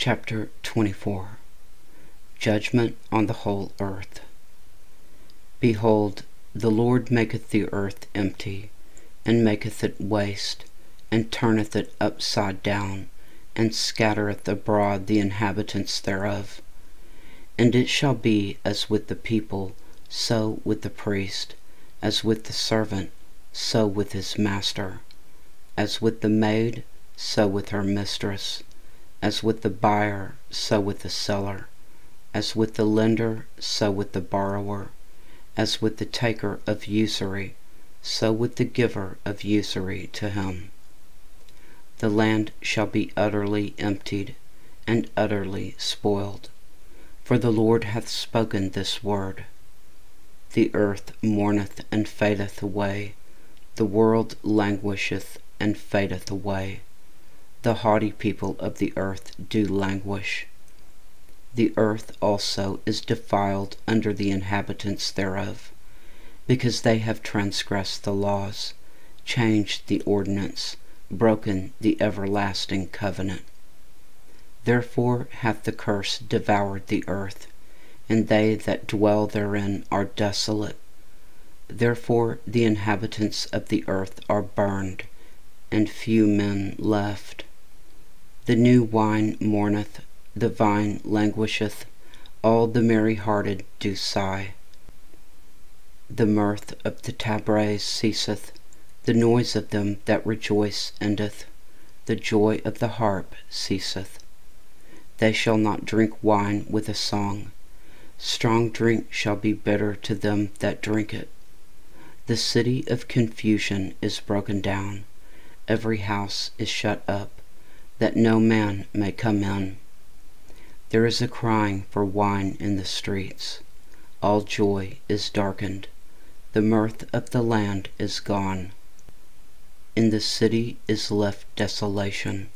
Chapter 24 Judgment on the whole earth. Behold, the Lord maketh the earth empty, and maketh it waste, and turneth it upside down, and scattereth abroad the inhabitants thereof. And it shall be as with the people, so with the priest, as with the servant, so with his master, as with the maid, so with her mistress, as with the buyer, so with the seller, as with the lender, so with the borrower, as with the taker of usury, so with the giver of usury to him. The land shall be utterly emptied and utterly spoiled, for the Lord hath spoken this word. The earth mourneth and fadeth away, the world languisheth and fadeth away. The haughty people of the earth do languish. The earth also is defiled under the inhabitants thereof, because they have transgressed the laws, changed the ordinance, broken the everlasting covenant. Therefore hath the curse devoured the earth, and they that dwell therein are desolate. Therefore the inhabitants of the earth are burned, and few men left. The new wine mourneth, the vine languisheth, all the merry hearted do sigh. The mirth of the tabrets ceaseth, the noise of them that rejoice endeth, the joy of the harp ceaseth. They shall not drink wine with a song, strong drink shall be bitter to them that drink it. The city of confusion is broken down, every house is shut up, that no man may come in. There is a crying for wine in the streets. All joy is darkened. The mirth of the land is gone. In the city is left desolation,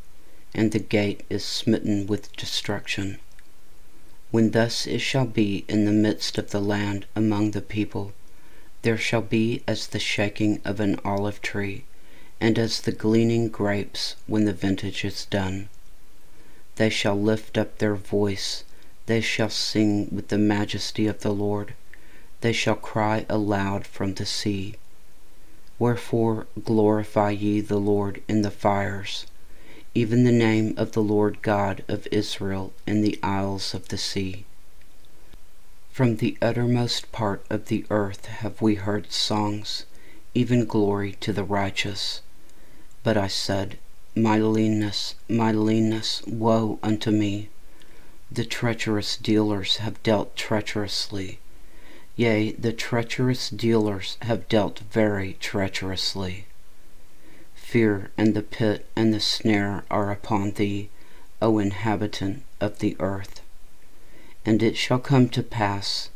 and the gate is smitten with destruction. When thus it shall be in the midst of the land among the people, there shall be as the shaking of an olive tree, and as the gleaning grapes when the vintage is done. They shall lift up their voice, they shall sing with the majesty of the Lord, they shall cry aloud from the sea. Wherefore glorify ye the Lord in the fires, even the name of the Lord God of Israel in the isles of the sea. From the uttermost part of the earth have we heard songs, even glory to the righteous. But I said, My leanness, my leanness, woe unto me! The treacherous dealers have dealt treacherously. Yea, the treacherous dealers have dealt very treacherously. Fear and the pit and the snare are upon thee, O inhabitant of the earth. And it shall come to pass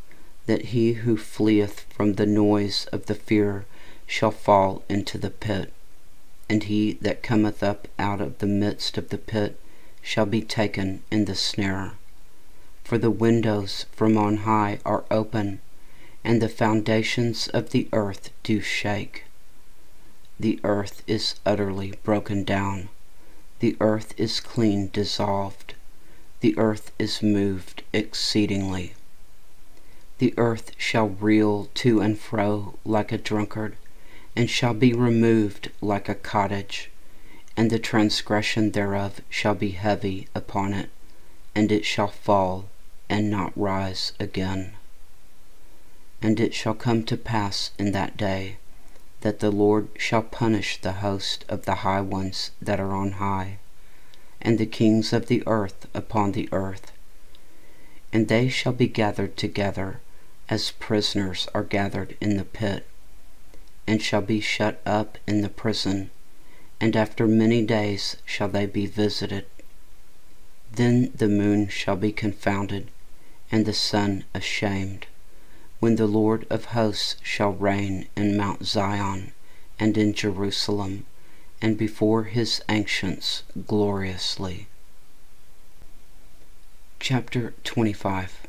that he who fleeth from the noise of the fear shall fall into the pit and he that cometh up out of the midst of the pit shall be taken in the snare. For the windows from on high are open, and the foundations of the earth do shake. The earth is utterly broken down, the earth is clean dissolved, the earth is moved exceedingly. The earth shall reel to and fro like a drunkard, and shall be removed like a cottage, and the transgression thereof shall be heavy upon it, and it shall fall and not rise again. And it shall come to pass in that day that the Lord shall punish the host of the high ones that are on high, and the kings of the earth upon the earth. And they shall be gathered together as prisoners are gathered in the pit and shall be shut up in the prison, and after many days shall they be visited. Then the moon shall be confounded, and the sun ashamed, when the Lord of hosts shall reign in Mount Zion and in Jerusalem, and before his ancients gloriously. Chapter 25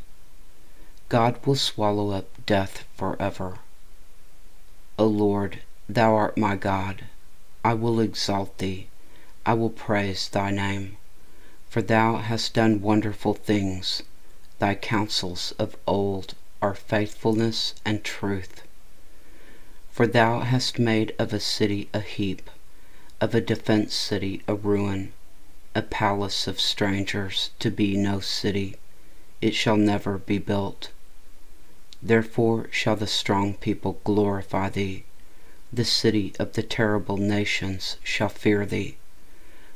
God will swallow up death forever. O Lord, thou art my God. I will exalt thee. I will praise thy name. For thou hast done wonderful things. Thy counsels of old are faithfulness and truth. For thou hast made of a city a heap, of a defence city a ruin, a palace of strangers to be no city, it shall never be built. Therefore shall the strong people glorify thee, the city of the terrible nations shall fear thee.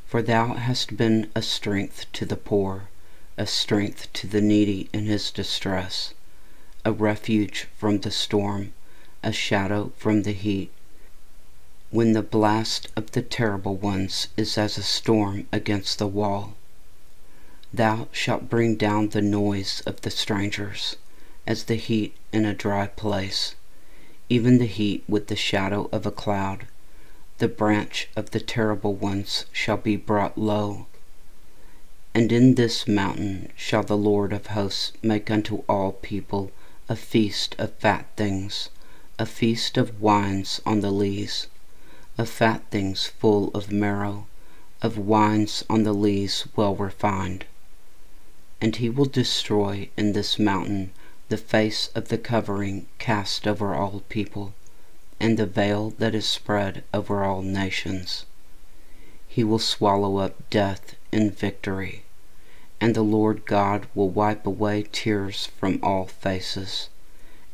For thou hast been a strength to the poor, a strength to the needy in his distress, a refuge from the storm, a shadow from the heat. When the blast of the terrible ones is as a storm against the wall, thou shalt bring down the noise of the strangers as the heat in a dry place, even the heat with the shadow of a cloud. The branch of the terrible ones shall be brought low. And in this mountain shall the Lord of hosts make unto all people a feast of fat things, a feast of wines on the lees, of fat things full of marrow, of wines on the lees well refined. And he will destroy in this mountain the face of the covering cast over all people, and the veil that is spread over all nations. He will swallow up death in victory, and the Lord God will wipe away tears from all faces,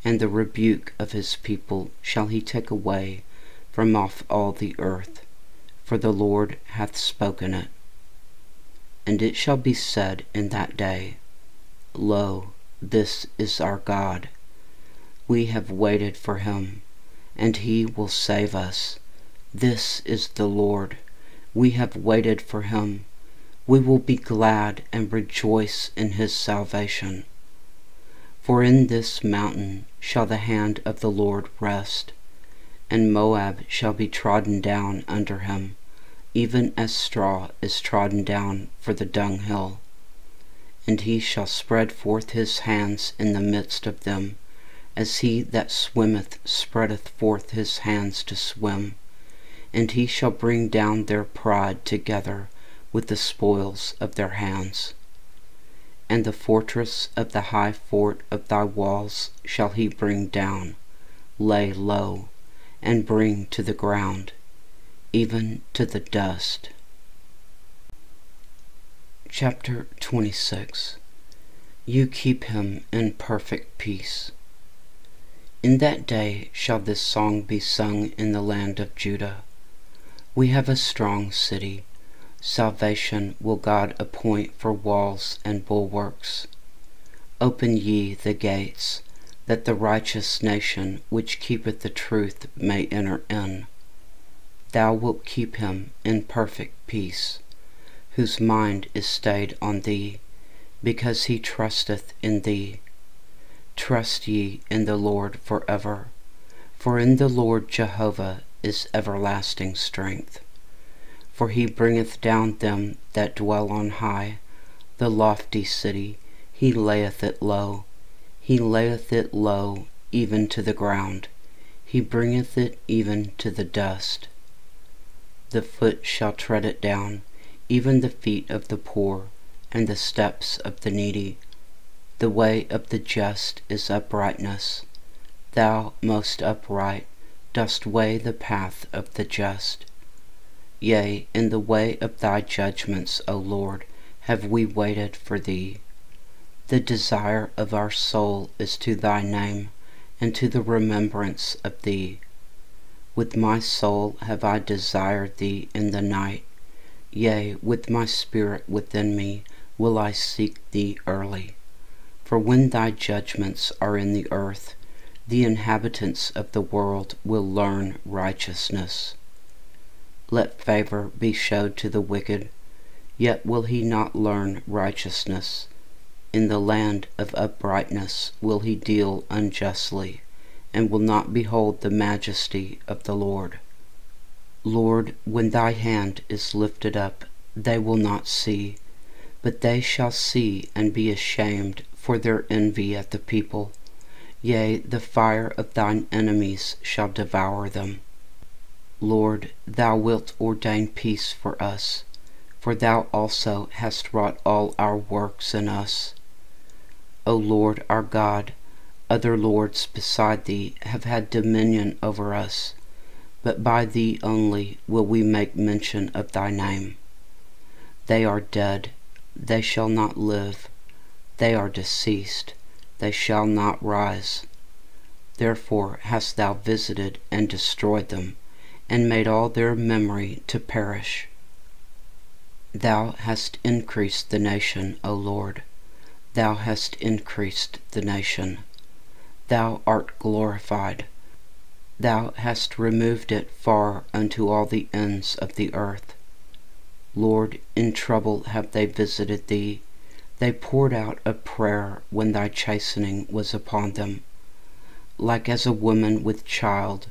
and the rebuke of his people shall he take away from off all the earth, for the Lord hath spoken it. And it shall be said in that day, Lo, this is our God. We have waited for him, and he will save us. This is the Lord. We have waited for him. We will be glad and rejoice in his salvation. For in this mountain shall the hand of the Lord rest, and Moab shall be trodden down under him, even as straw is trodden down for the dunghill and he shall spread forth his hands in the midst of them, as he that swimmeth spreadeth forth his hands to swim. And he shall bring down their pride together with the spoils of their hands. And the fortress of the high fort of thy walls shall he bring down, lay low, and bring to the ground, even to the dust. Chapter 26 You keep him in perfect peace. In that day shall this song be sung in the land of Judah. We have a strong city. Salvation will God appoint for walls and bulwarks. Open ye the gates, that the righteous nation which keepeth the truth may enter in. Thou wilt keep him in perfect peace whose mind is stayed on thee, because he trusteth in thee. Trust ye in the Lord for ever, for in the Lord Jehovah is everlasting strength. For he bringeth down them that dwell on high, the lofty city, he layeth it low. He layeth it low even to the ground. He bringeth it even to the dust. The foot shall tread it down even the feet of the poor, and the steps of the needy. The way of the just is uprightness. Thou, most upright, dost weigh the path of the just. Yea, in the way of thy judgments, O Lord, have we waited for thee. The desire of our soul is to thy name, and to the remembrance of thee. With my soul have I desired thee in the night. Yea, with my spirit within me will I seek thee early. For when thy judgments are in the earth, the inhabitants of the world will learn righteousness. Let favor be showed to the wicked, yet will he not learn righteousness. In the land of uprightness will he deal unjustly, and will not behold the majesty of the Lord. Lord, when thy hand is lifted up, they will not see, but they shall see and be ashamed for their envy at the people. Yea, the fire of thine enemies shall devour them. Lord, thou wilt ordain peace for us. for thou also hast wrought all our works in us. O Lord our God, other lords beside thee have had dominion over us, but by thee only will we make mention of thy name. They are dead, they shall not live, they are deceased, they shall not rise. Therefore hast thou visited and destroyed them, and made all their memory to perish. Thou hast increased the nation, O Lord. Thou hast increased the nation. Thou art glorified. Thou hast removed it far unto all the ends of the earth. Lord, in trouble have they visited thee. They poured out a prayer when thy chastening was upon them like as a woman with child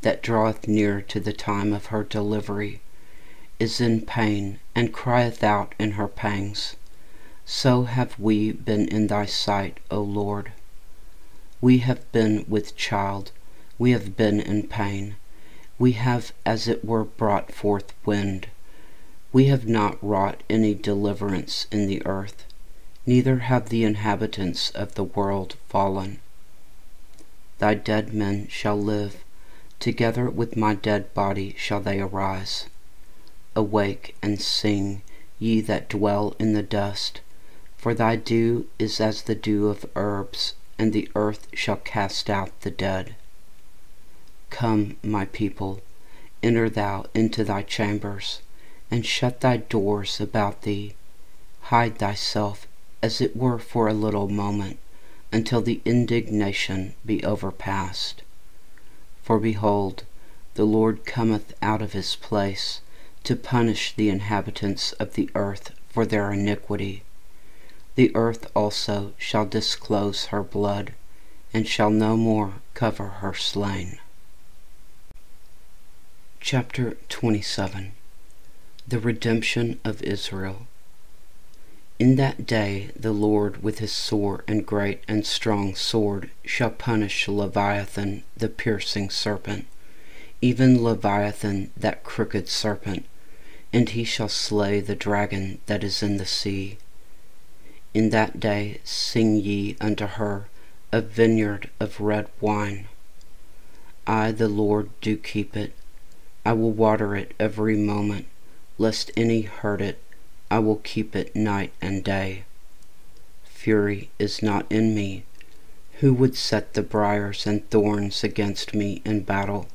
that draweth near to the time of her delivery, is in pain, and crieth out in her pangs. So have we been in thy sight, O Lord. We have been with child, we have been in pain, we have as it were brought forth wind. We have not wrought any deliverance in the earth, neither have the inhabitants of the world fallen. Thy dead men shall live, together with my dead body shall they arise. Awake and sing, ye that dwell in the dust, for thy dew is as the dew of herbs, and the earth shall cast out the dead. Come, my people, enter thou into thy chambers, and shut thy doors about thee. Hide thyself, as it were for a little moment until the indignation be overpast. For behold, the Lord cometh out of his place to punish the inhabitants of the earth for their iniquity. The earth also shall disclose her blood, and shall no more cover her slain. Chapter 27 The Redemption of Israel in that day the Lord with his sore and great and strong sword shall punish Leviathan the piercing serpent, even Leviathan that crooked serpent, and he shall slay the dragon that is in the sea. In that day sing ye unto her a vineyard of red wine. I the Lord do keep it, I will water it every moment, lest any hurt it I will keep it night and day. Fury is not in me. Who would set the briars and thorns against me in battle?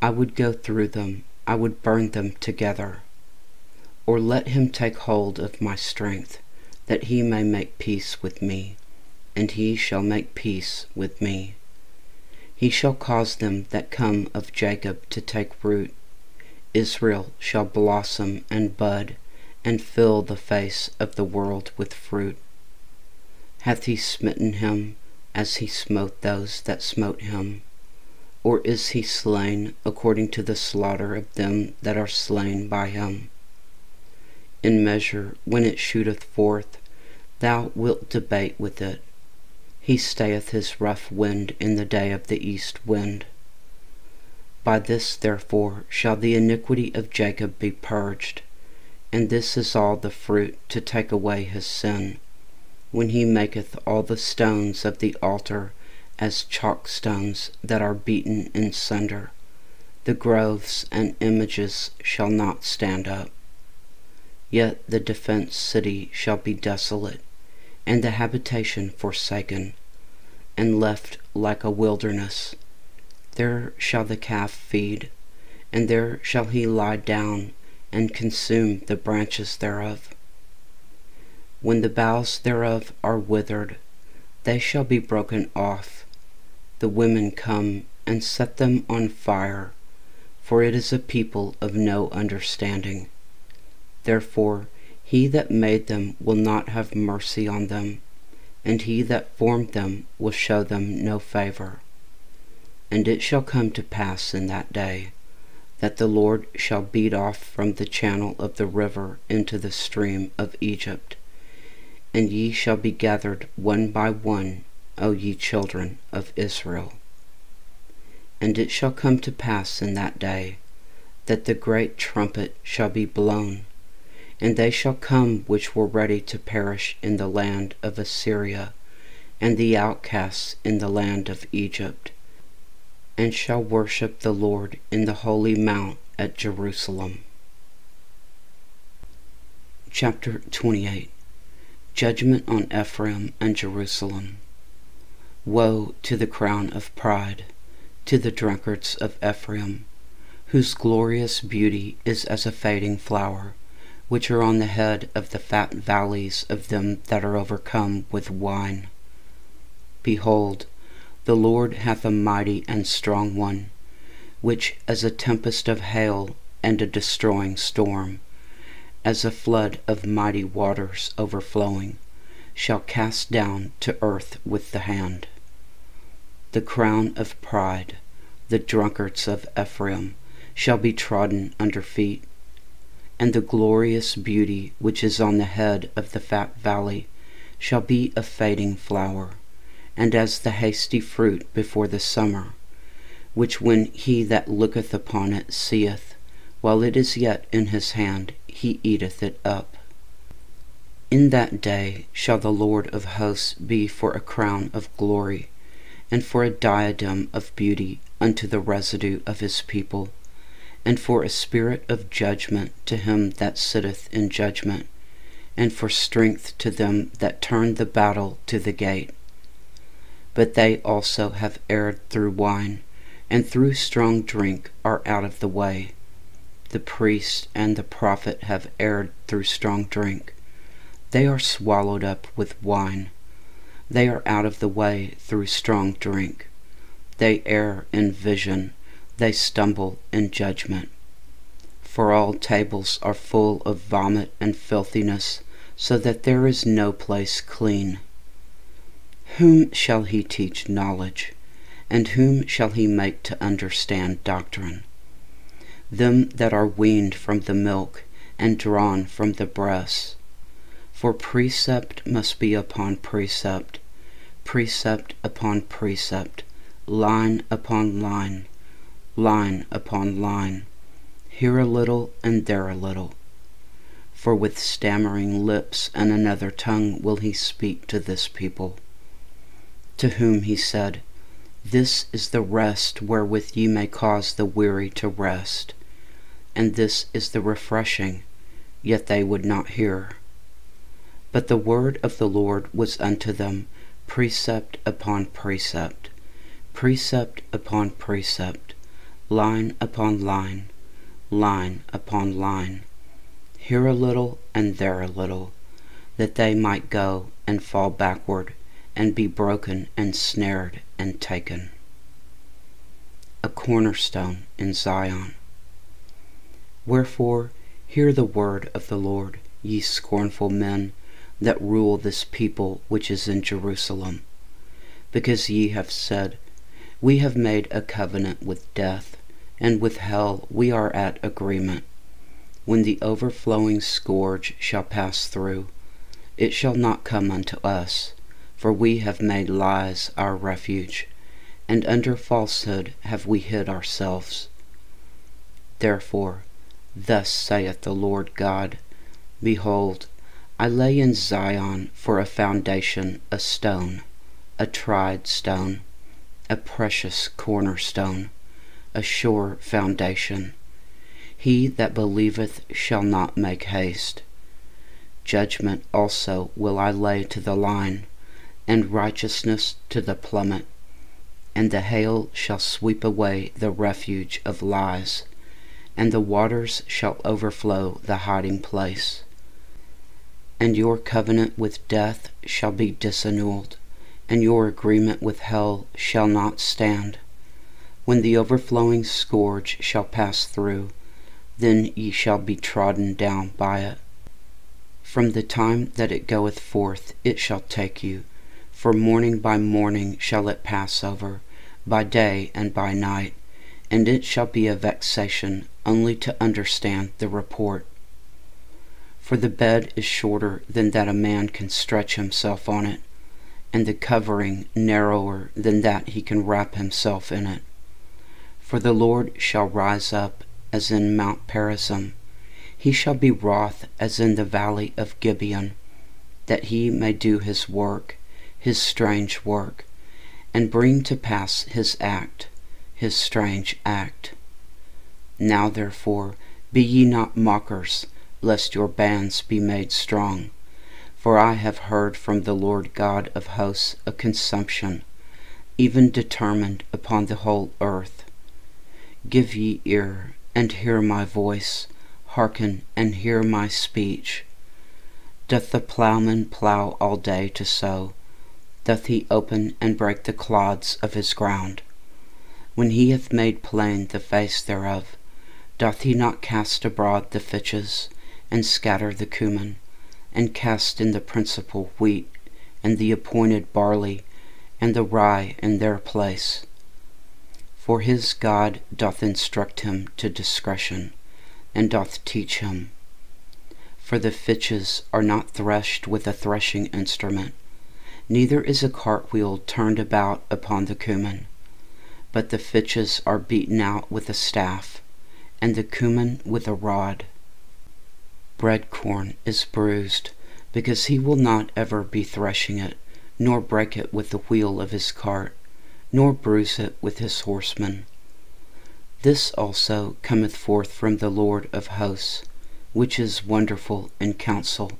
I would go through them, I would burn them together. Or let him take hold of my strength, that he may make peace with me, and he shall make peace with me. He shall cause them that come of Jacob to take root, Israel shall blossom and bud, and fill the face of the world with fruit. Hath he smitten him as he smote those that smote him? Or is he slain according to the slaughter of them that are slain by him? In measure, when it shooteth forth, thou wilt debate with it. He stayeth his rough wind in the day of the east wind. By this therefore shall the iniquity of Jacob be purged, and this is all the fruit to take away his sin, when he maketh all the stones of the altar as chalk stones that are beaten in sunder. The groves and images shall not stand up. Yet the defenced city shall be desolate, and the habitation forsaken, and left like a wilderness there shall the calf feed, and there shall he lie down and consume the branches thereof. When the boughs thereof are withered, they shall be broken off. The women come and set them on fire, for it is a people of no understanding. Therefore he that made them will not have mercy on them, and he that formed them will show them no favor. And it shall come to pass in that day that the Lord shall beat off from the channel of the river into the stream of Egypt, and ye shall be gathered one by one, O ye children of Israel. And it shall come to pass in that day that the great trumpet shall be blown, And they shall come which were ready to perish in the land of Assyria, and the outcasts in the land of Egypt, and shall worship the Lord in the holy mount at Jerusalem. Chapter 28 Judgment on Ephraim and Jerusalem. Woe to the crown of pride, to the drunkards of Ephraim, whose glorious beauty is as a fading flower, which are on the head of the fat valleys of them that are overcome with wine. Behold, the Lord hath a mighty and strong one, which as a tempest of hail and a destroying storm, as a flood of mighty waters overflowing, shall cast down to earth with the hand. The crown of pride, the drunkards of Ephraim, shall be trodden under feet, and the glorious beauty which is on the head of the fat valley shall be a fading flower, and as the hasty fruit before the summer, which when he that looketh upon it seeth, while it is yet in his hand, he eateth it up. In that day shall the Lord of hosts be for a crown of glory, and for a diadem of beauty unto the residue of his people, and for a spirit of judgment to him that sitteth in judgment, and for strength to them that turn the battle to the gate. But they also have erred through wine, and through strong drink are out of the way the priest and the prophet have erred through strong drink. They are swallowed up with wine. They are out of the way through strong drink. They err in vision. They stumble in judgment. For all tables are full of vomit and filthiness, so that there is no place clean. Whom shall he teach knowledge? And whom shall he make to understand doctrine? them that are weaned from the milk and drawn from the breast. For precept must be upon precept, precept upon precept, line upon line, line upon line, here a little and there a little. For with stammering lips and another tongue will he speak to this people. To whom he said, This is the rest wherewith ye may cause the weary to rest and this is the refreshing, yet they would not hear. But the word of the Lord was unto them precept upon precept, precept upon precept, line upon line, line upon line, here a little and there a little, that they might go and fall backward and be broken and snared and taken. A cornerstone in Zion. Wherefore, hear the word of the Lord, ye scornful men that rule this people which is in Jerusalem. Because ye have said, We have made a covenant with death, and with hell we are at agreement. When the overflowing scourge shall pass through, it shall not come unto us, for we have made lies our refuge, and under falsehood have we hid ourselves. Therefore, Thus saith the Lord God Behold, I lay in Zion for a foundation a stone, a tried stone, a precious cornerstone, a sure foundation. He that believeth shall not make haste. Judgment also will I lay to the line, and righteousness to the plummet, and the hail shall sweep away the refuge of lies and the waters shall overflow the hiding place. And your covenant with death shall be disannulled, and your agreement with hell shall not stand. When the overflowing scourge shall pass through, then ye shall be trodden down by it. From the time that it goeth forth it shall take you, for morning by morning shall it pass over, by day and by night, and it shall be a vexation only to understand the report. For the bed is shorter than that a man can stretch himself on it, and the covering narrower than that he can wrap himself in it. For the Lord shall rise up as in Mount Perazim, He shall be wroth as in the valley of Gibeon, that he may do his work, his strange work, and bring to pass his act, his strange act. Now therefore be ye not mockers, lest your bands be made strong. For I have heard from the Lord God of hosts a consumption, even determined upon the whole earth. Give ye ear, and hear my voice, hearken and hear my speech. Doth the ploughman plough all day to sow? Doth he open and break the clods of his ground? When he hath made plain the face thereof, doth he not cast abroad the fitches, and scatter the cumin, and cast in the principal wheat, and the appointed barley, and the rye in their place? For his God doth instruct him to discretion, and doth teach him. For the fitches are not threshed with a threshing instrument, neither is a cartwheel turned about upon the cumin, but the fitches are beaten out with a staff, and the cumin with a rod. Bread corn is bruised, because he will not ever be threshing it, nor break it with the wheel of his cart nor bruise it with his horsemen. This also cometh forth from the Lord of hosts, which is wonderful in counsel,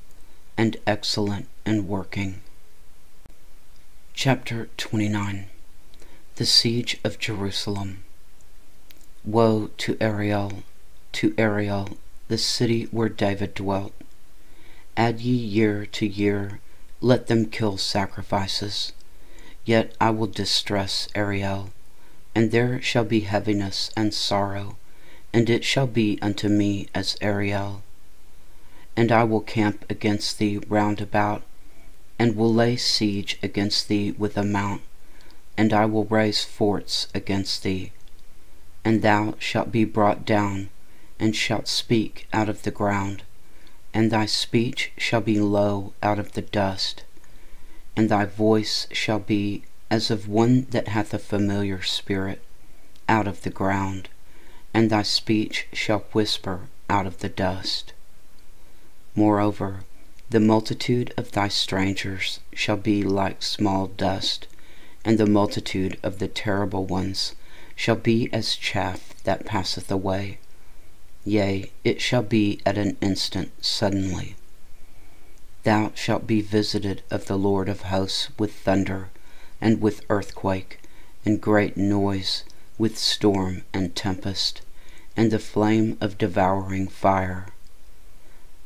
and excellent in working. Chapter 29 The Siege of Jerusalem Woe to Ariel, to Ariel, the city where David dwelt! Add ye year to year, let them kill sacrifices Yet I will distress Ariel, and there shall be heaviness and sorrow, and it shall be unto me as Ariel. And I will camp against thee round about, and will lay siege against thee with a mount, and I will raise forts against thee. And thou shalt be brought down, and shalt speak out of the ground, and thy speech shall be low out of the dust and thy voice shall be as of one that hath a familiar spirit out of the ground, and thy speech shall whisper out of the dust. Moreover, the multitude of thy strangers shall be like small dust, and the multitude of the terrible ones shall be as chaff that passeth away. Yea, it shall be at an instant suddenly. Thou shalt be visited of the Lord of hosts with thunder, and with earthquake, and great noise, with storm and tempest, and the flame of devouring fire.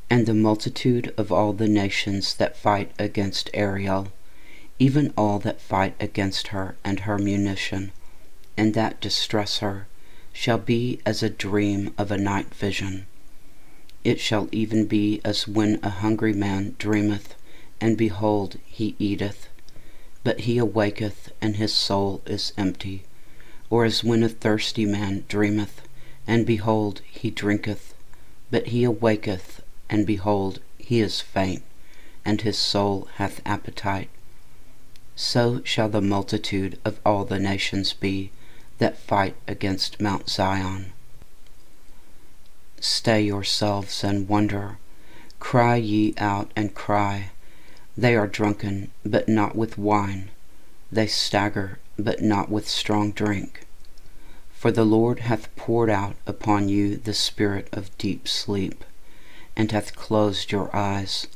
And the multitude of all the nations that fight against Ariel, even all that fight against her and her munition, and that distress her, shall be as a dream of a night vision it shall even be as when a hungry man dreameth, and behold, he eateth, but he awaketh, and his soul is empty. Or as when a thirsty man dreameth, and behold, he drinketh, but he awaketh, and behold, he is faint, and his soul hath appetite. So shall the multitude of all the nations be that fight against Mount Zion. Stay yourselves and wonder. Cry ye out and cry. They are drunken, but not with wine. They stagger, but not with strong drink. For the Lord hath poured out upon you the spirit of deep sleep, and hath closed your eyes.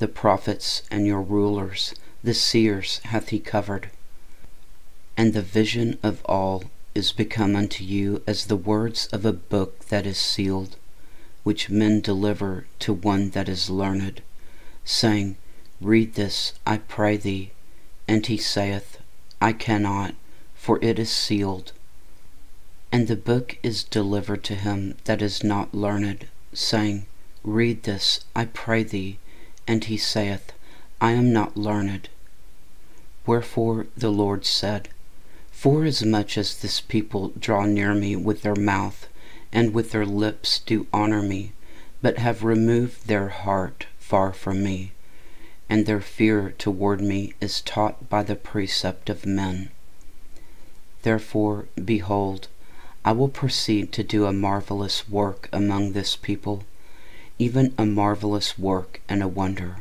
The prophets and your rulers, the seers hath he covered. And the vision of all is become unto you as the words of a book that is sealed, which men deliver to one that is learned, saying, Read this, I pray thee. And he saith, I cannot, for it is sealed. And the book is delivered to him that is not learned, saying, Read this, I pray thee. And he saith, I am not learned. Wherefore the Lord said, Forasmuch as this people draw near me with their mouth, and with their lips do honor me, but have removed their heart far from me, and their fear toward me is taught by the precept of men. Therefore, behold, I will proceed to do a marvelous work among this people, even a marvelous work and a wonder.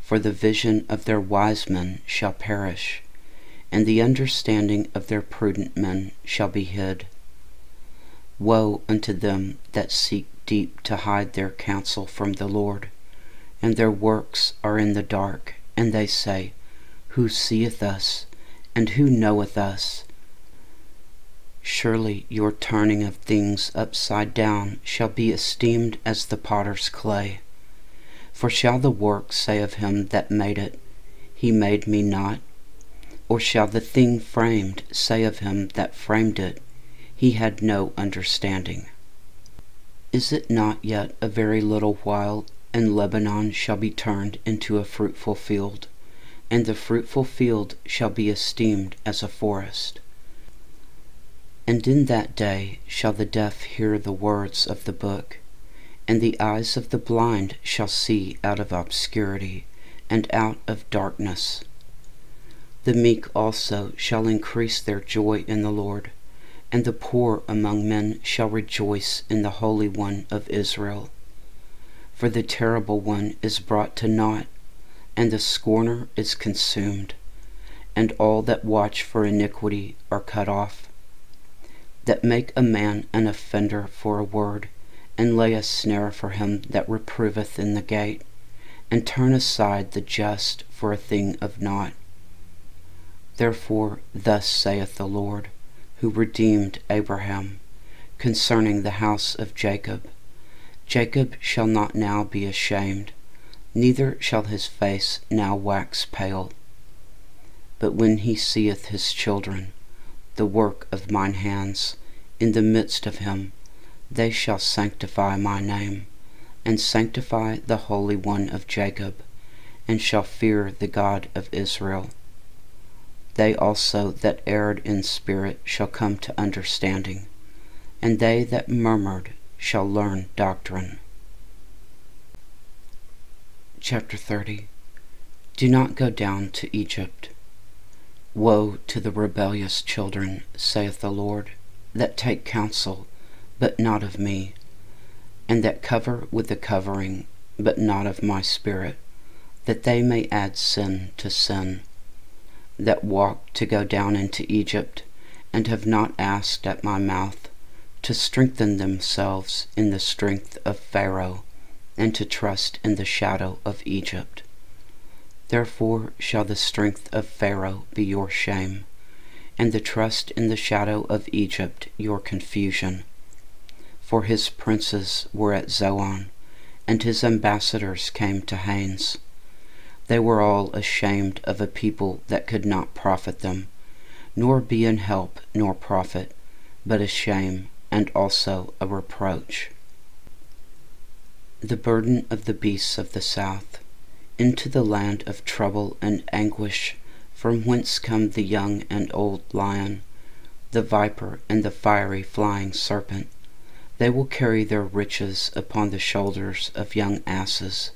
For the vision of their wise men shall perish, and the understanding of their prudent men shall be hid. Woe unto them that seek deep to hide their counsel from the Lord, and their works are in the dark, and they say, Who seeth us, and who knoweth us? Surely your turning of things upside down shall be esteemed as the potter's clay. For shall the work say of him that made it, He made me not? Or shall the thing framed say of him that framed it, He had no understanding? Is it not yet a very little while, and Lebanon shall be turned into a fruitful field, and the fruitful field shall be esteemed as a forest? And in that day shall the deaf hear the words of the book, and the eyes of the blind shall see out of obscurity, and out of darkness. The meek also shall increase their joy in the Lord, and the poor among men shall rejoice in the Holy One of Israel. For the terrible one is brought to naught, and the scorner is consumed, and all that watch for iniquity are cut off that make a man an offender for a word, and lay a snare for him that reproveth in the gate, and turn aside the just for a thing of naught. Therefore thus saith the Lord, who redeemed Abraham, concerning the house of Jacob Jacob shall not now be ashamed, neither shall his face now wax pale. But when he seeth his children, the work of mine hands, in the midst of him. They shall sanctify my name, and sanctify the Holy One of Jacob, and shall fear the God of Israel. They also that erred in spirit shall come to understanding, and they that murmured shall learn doctrine. Chapter 30 Do not go down to Egypt. Woe to the rebellious children, saith the Lord, that take counsel, but not of me, and that cover with the covering, but not of my spirit, that they may add sin to sin, that walk to go down into Egypt, and have not asked at my mouth, to strengthen themselves in the strength of Pharaoh, and to trust in the shadow of Egypt. Therefore shall the strength of Pharaoh be your shame, and the trust in the shadow of Egypt your confusion. For his princes were at Zoan, and his ambassadors came to Hanes. They were all ashamed of a people that could not profit them, nor be an help nor profit, but a shame and also a reproach. The burden of the beasts of the south, into the land of trouble and anguish from whence come the young and old lion, the viper and the fiery flying serpent. They will carry their riches upon the shoulders of young asses,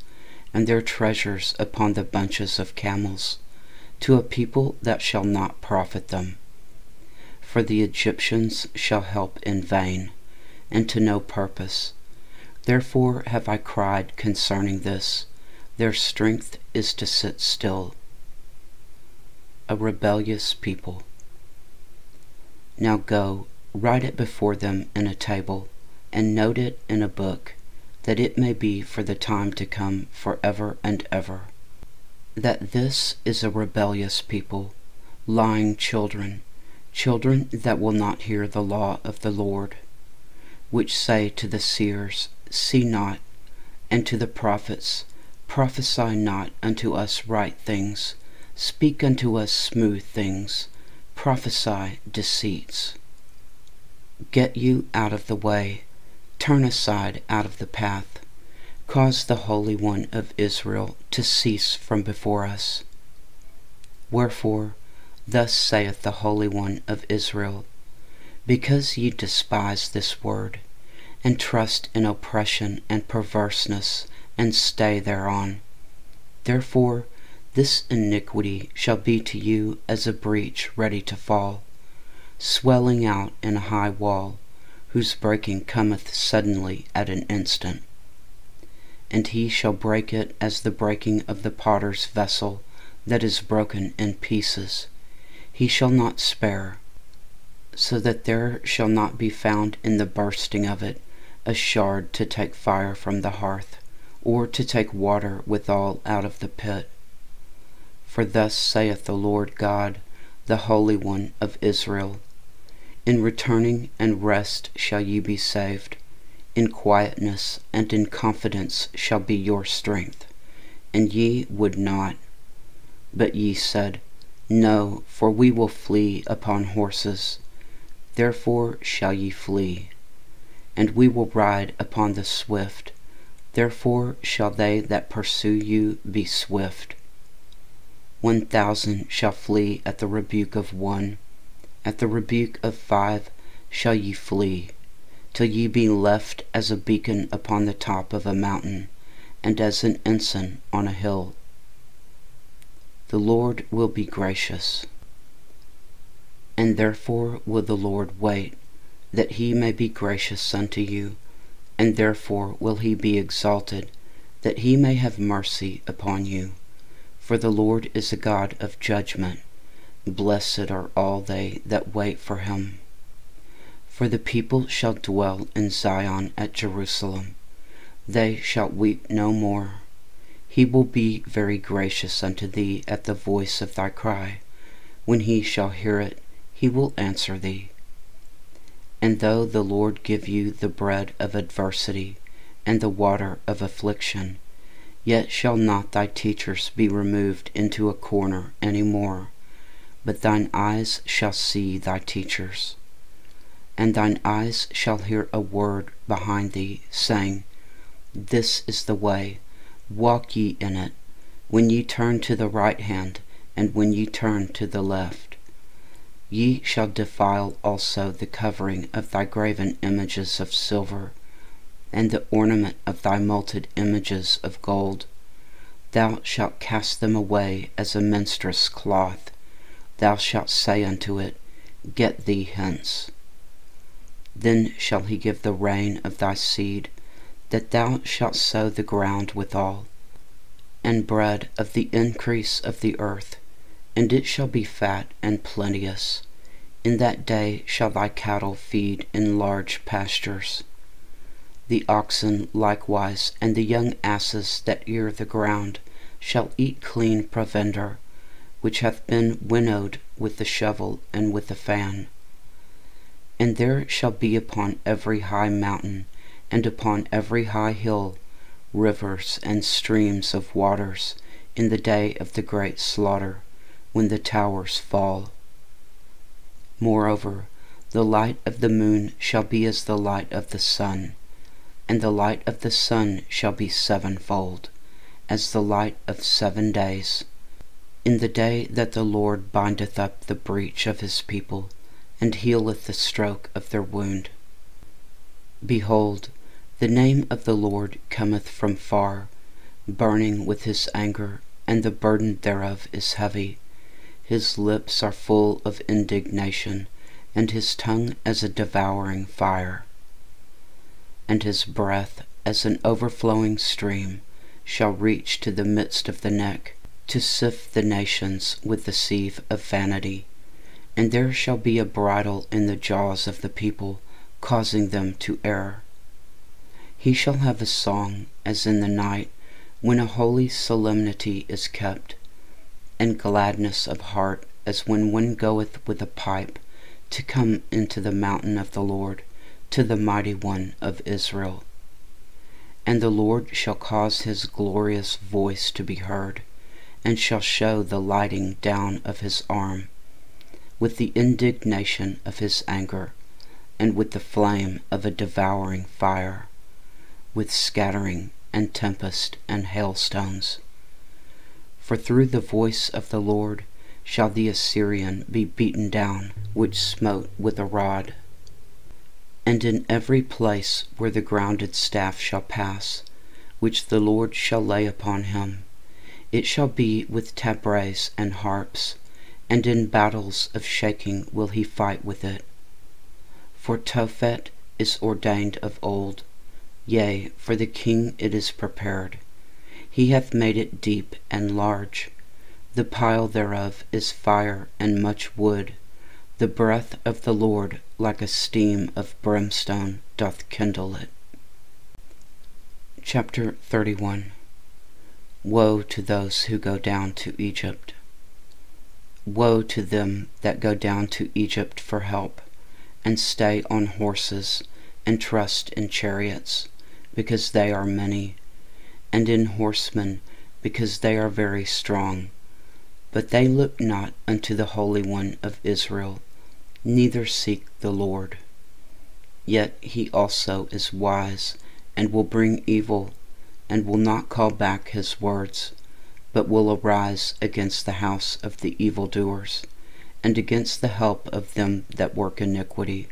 and their treasures upon the bunches of camels, to a people that shall not profit them. For the Egyptians shall help in vain, and to no purpose. Therefore have I cried concerning this, their strength is to sit still a rebellious people. Now go, write it before them in a table, and note it in a book, that it may be for the time to come for ever and ever. That this is a rebellious people, lying children, children that will not hear the law of the Lord, which say to the seers, See not, and to the prophets, Prophesy not unto us right things, Speak unto us smooth things, prophesy deceits. Get you out of the way, turn aside out of the path, cause the Holy One of Israel to cease from before us. Wherefore, thus saith the Holy One of Israel, Because ye despise this word, and trust in oppression and perverseness, and stay thereon, therefore this iniquity shall be to you as a breach ready to fall, swelling out in a high wall, whose breaking cometh suddenly at an instant. and he shall break it as the breaking of the potter's vessel that is broken in pieces. He shall not spare, so that there shall not be found in the bursting of it a shard to take fire from the hearth, or to take water withal out of the pit. For thus saith the Lord God, the Holy One of Israel In returning and rest shall ye be saved, in quietness and in confidence shall be your strength. And ye would not. But ye said, No, for we will flee upon horses. Therefore shall ye flee. And we will ride upon the swift. Therefore shall they that pursue you be swift. One thousand shall flee at the rebuke of one. At the rebuke of five shall ye flee till ye be left as a beacon upon the top of a mountain, and as an ensign on a hill. The Lord will be gracious, and therefore will the Lord wait, that he may be gracious unto you, and therefore will he be exalted, that he may have mercy upon you. For the Lord is a God of judgment. Blessed are all they that wait for him. For the people shall dwell in Zion at Jerusalem. They shall weep no more. He will be very gracious unto thee at the voice of thy cry. When he shall hear it, he will answer thee. And though the Lord give you the bread of adversity and the water of affliction, yet shall not thy teachers be removed into a corner any more, but thine eyes shall see thy teachers and thine eyes shall hear a word behind thee, saying, This is the way, walk ye in it, when ye turn to the right hand, and when ye turn to the left. Ye shall defile also the covering of thy graven images of silver, and the ornament of thy molted images of gold. Thou shalt cast them away as a menstruous cloth. Thou shalt say unto it, Get thee hence. Then shall he give the rain of thy seed, that thou shalt sow the ground withal, and bread of the increase of the earth, and it shall be fat and plenteous. In that day shall thy cattle feed in large pastures. The oxen likewise and the young asses that ear the ground shall eat clean provender, which hath been winnowed with the shovel and with the fan. And there shall be upon every high mountain and upon every high hill rivers and streams of waters in the day of the great slaughter, when the towers fall. Moreover, the light of the moon shall be as the light of the sun, and the light of the sun shall be sevenfold, as the light of seven days, in the day that the Lord bindeth up the breach of his people and healeth the stroke of their wound. Behold, the name of the Lord cometh from far, burning with his anger, and the burden thereof is heavy. His lips are full of indignation, and his tongue as a devouring fire. And his breath as an overflowing stream shall reach to the midst of the neck, to sift the nations with the sieve of vanity and there shall be a bridle in the jaws of the people, causing them to err. He shall have a song as in the night, when a holy solemnity is kept, and gladness of heart as when one goeth with a pipe to come into the mountain of the Lord, to the mighty one of Israel. And the Lord shall cause his glorious voice to be heard, and shall show the lighting down of his arm with the indignation of his anger, and with the flame of a devouring fire, with scattering and tempest and hailstones. For through the voice of the Lord shall the Assyrian be beaten down, which smote with a rod. And in every place where the grounded staff shall pass, which the Lord shall lay upon him, it shall be with tabrets and harps, and in battles of shaking will he fight with it. For Tophet is ordained of old, Yea, for the king it is prepared. He hath made it deep and large. The pile thereof is fire and much wood. The breath of the Lord like a steam of brimstone doth kindle it. Chapter 31 Woe to those who go down to Egypt! Woe to them that go down to Egypt for help, and stay on horses, and trust in chariots, because they are many, and in horsemen, because they are very strong. But they look not unto the Holy One of Israel, neither seek the Lord. Yet he also is wise, and will bring evil, and will not call back his words, but will arise against the house of the evildoers, and against the help of them that work iniquity.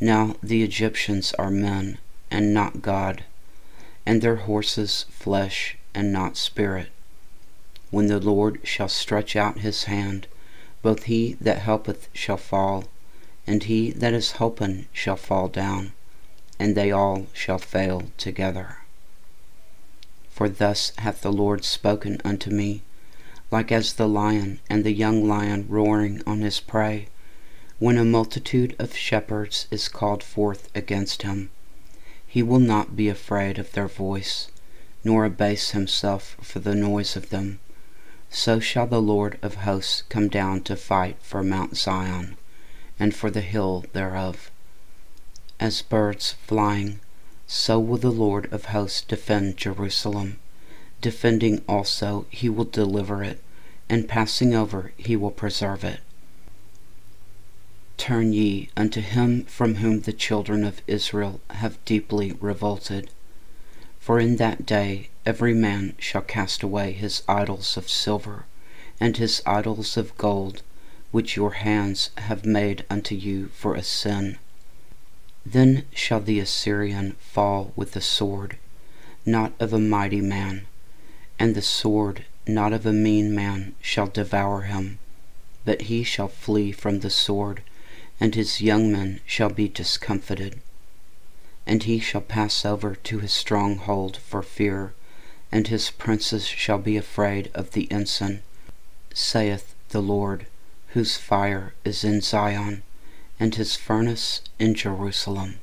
Now the Egyptians are men, and not God, and their horses flesh, and not spirit. When the Lord shall stretch out his hand, both he that helpeth shall fall, and he that is holpen shall fall down, and they all shall fail together. For thus hath the Lord spoken unto me, like as the lion and the young lion roaring on his prey, when a multitude of shepherds is called forth against him. He will not be afraid of their voice, nor abase himself for the noise of them. So shall the Lord of hosts come down to fight for Mount Zion, and for the hill thereof. As birds flying, so will the Lord of hosts defend Jerusalem. Defending also he will deliver it, and passing over he will preserve it. Turn ye unto him from whom the children of Israel have deeply revolted. For in that day every man shall cast away his idols of silver, and his idols of gold, which your hands have made unto you for a sin. Then shall the Assyrian fall with the sword, not of a mighty man, and the sword not of a mean man shall devour him, but he shall flee from the sword and his young men shall be discomfited. And he shall pass over to his stronghold for fear, and his princes shall be afraid of the ensign, saith the Lord, whose fire is in Zion, and his furnace in Jerusalem.